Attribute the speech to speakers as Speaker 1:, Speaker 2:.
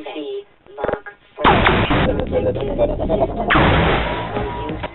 Speaker 1: easy.
Speaker 2: Look for